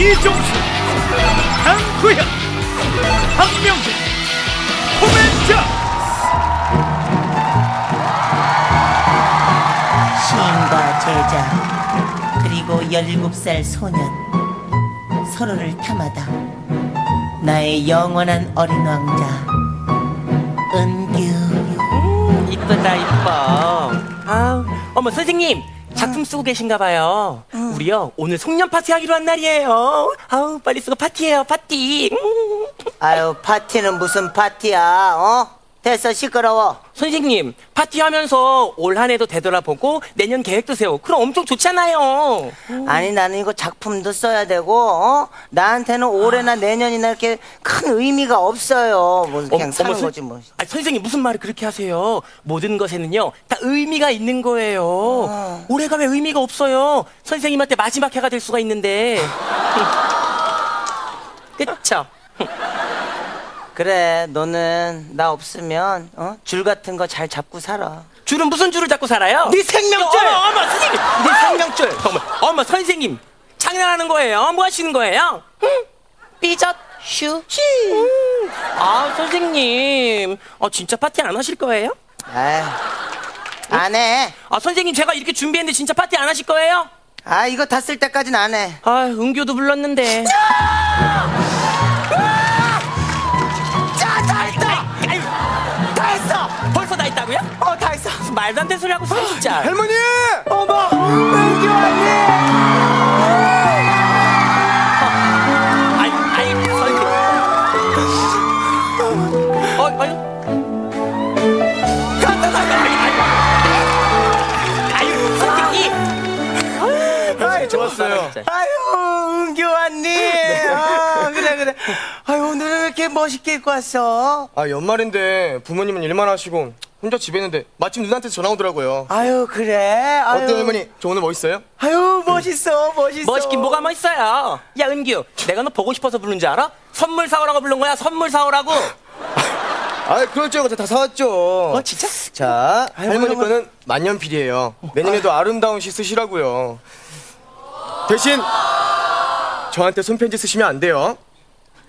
이종수 강구현 박명진 코멘자 시인과 제자 그리고 17살 소년 서로를 탐하다. 나의 영원한 어린 왕자 은규. 이쁘다 이뻐. 아, 어머 선생님 작품 쓰고 계신가 봐요. 우리요 오늘 송년 파티 하기로 한 날이에요. 아우 빨리 쓰고 파티해요 파티. 음. 아유 파티는 무슨 파티야 어? 됐어 시끄러워 선생님 파티하면서 올 한 해도 되돌아보고 내년 계획도 세우고 그럼 엄청 좋잖아요. 아니 나는 이거 작품도 써야 되고 어? 나한테는 올해나 내년이나 이렇게 큰 의미가 없어요 뭐 그냥 어머, 사는 선- 거지 뭐 아, 선생님 무슨 말을 그렇게 하세요? 모든 것에는요 다 의미가 있는 거예요. 어. 올해가 왜 의미가 없어요? 선생님한테 마지막 해가 될 수가 있는데. 그쵸? 그래 너는 나 없으면 어? 줄 같은 거 잘 잡고 살아 줄은 무슨 줄을 잡고 살아요? 네 생명줄! 어머, 어머, 선생님! 네 생명줄! 어머, 어머, 선생님! 장난하는 거예요? 뭐 하시는 거예요? 응? 삐졌, 슈, 히. 음. 아, 선생님. 어, 진짜 파티 안 하실 거예요? 안해 아, 선생님, 제가 이렇게 준비했는데 진짜 파티 안 하실 거예요? 아 이거 다 쓸 때까진 안 해 아, 은교도 불렀는데. 말도 안 되는 소리 하고 있어, 진짜. 할머니! 어머! 은규 언니! 어! 아유, 선생님. 아이, 좋았어요. 진짜. 아유, 은규 언니! 아, 그래, 그래. 아유, 오늘은 왜 이렇게 멋있게 입고 왔어? 아 연말인데 부모님은 일만 하시고 혼자 집에 있는데 마침 누나한테 전화 오더라고요. 아유, 그래? 아유. 어때요 할머니? 저 오늘 멋있어요? 아유, 멋있어, 멋있어. 멋있긴 뭐가 멋있어요. 야, 은규. 내가 너 보고 싶어서 부른 줄 알아? 선물 사오라고 부른 거야, 선물 사오라고. 아 그럴 줄 알고 다 사왔죠. 어, 진짜? 자 할머니 어머. 거는 만년필이에요. 내년에도 아름다운 시 쓰시라고요. 대신 저한테 손편지 쓰시면 안 돼요.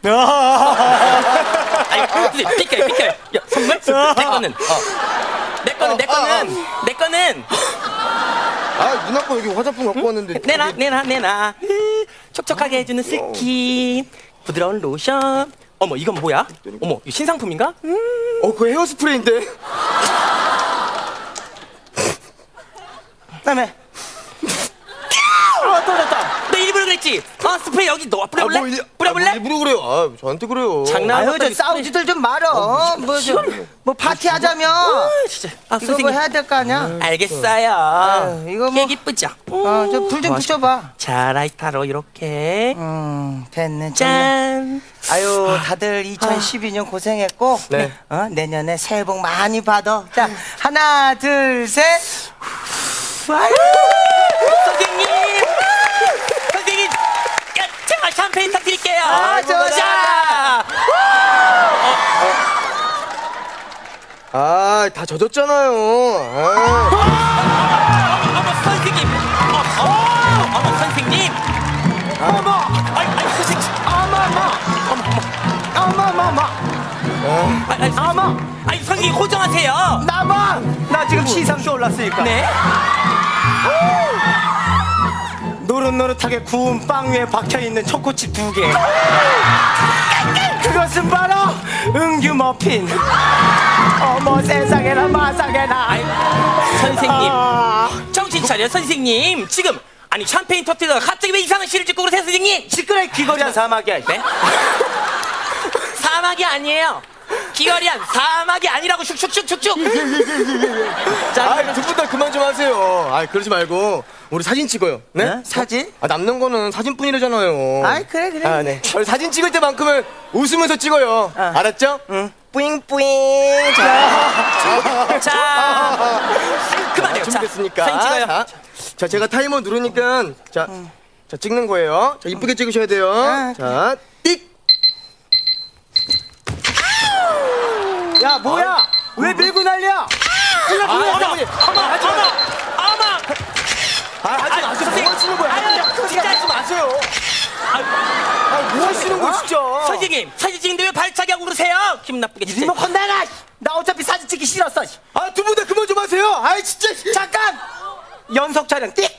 아니, 비켜요, 비켜요. 야, 선물? 내 거는. 어. 내 거는, 내 거는, 내 거는. 아 누나 거 여기 화장품 갖고 왔는데. 내놔, 내놔, 내놔. 으, 촉촉하게 해주는 스킨. 부드러운 로션. 어머, 이건 뭐야? 어머, 이거 신상품인가? 음. 어 그거 헤어스프레이인데. 그다음에 아, 그랬지? 아, 스프레이 여기 넣어. 뿌려볼래? 아, 뭐 일- 뿌려볼래? 아, 뭐 일부러 그래요. 아 저한테 그래요. 장난- 아유, 저 갑자기 싸우지들 좀 말어. 뭐, 저, 뭐, 파티 하자면. 아, 진짜. 아, 이거 뭐 선생님. 해야 될 거 아니야? 알겠어요. 아유, 이거 뭐- 이쁘죠? 어, 저불좀 붙여봐. 자, 라이터로 이렇게. 음, 됐네. 짠. 짠. 아유, 다들 2012년 고생했고. 네. 어, 내년에 새해 복 많이 받아. 자, 하나, 둘, 셋. 아유! 선생님! 샴페인 터뜨릴게요! 아, 좋아. 자! 아다 젖었잖아요. 아. 어머, 선생님! 어, 어, 어머, 선생님! 어머! 아이, 아이, 선생님! 어머, 어머! 어머, 어머, 어머! 아이, 아이, 어머! 아이, 선생님, 호정하세요! 나봐! 나 지금 시상쇼 올랐으니까. 네? 노릇노릇하게 구운 빵 위에 박혀있는 초코칩 두 개. 그것은 바로 은규 머핀. 어머 세상에나 마상에나. 아이, 선생님. 아, 정신 차려, 선생님! 지금! 아니, 샴페인 터뜨리다가 갑자기 왜 이상한 시를 찍고 그러세요, 선생님? 시끄러 귀걸이한 사막이야. 네? 사막이 아니에요. 기어리안 사막이 아니라고 슉슉슉슉슉. 자, 아, 두분다 그만 좀 하세요. 아, 그러지 말고 우리 사진 찍어요. 네? 네? 사진? 아, 남는 거는 사진뿐이라잖아요. 아이 그래 그래. 아, 네. 우리 사진 찍을 때만큼은 웃으면서 찍어요. 아. 알았죠? 응. 뿌잉뿌잉. 자, 자, 그만해요. 자, 준비됐으니까. 사진 찍어요. 자, 자, 제가 타이머 누르니까 자, 자 찍는 거예요. 자, 이쁘게 찍으셔야 돼요. 아, 자, 띡. 야 뭐야? 왜 밀고 난리야? 큰일 났다. 어머니. 아마 하지 아마. 아마. 아 하지 마세요. 선생님. 뭐 하시는 거야? 아니, 진짜 하지 마세요. 아, 뭐 하시는 거야 진짜. 선생님 사진 찍는데 왜 발차기 하고 그러세요? 기분 나쁘게 진짜. 리모컨 나가. 나 어차피 사진 찍기 싫었어. 아두 분 다 그만 좀 하세요. 아이 진짜. 잠깐. 연속 촬영 띡.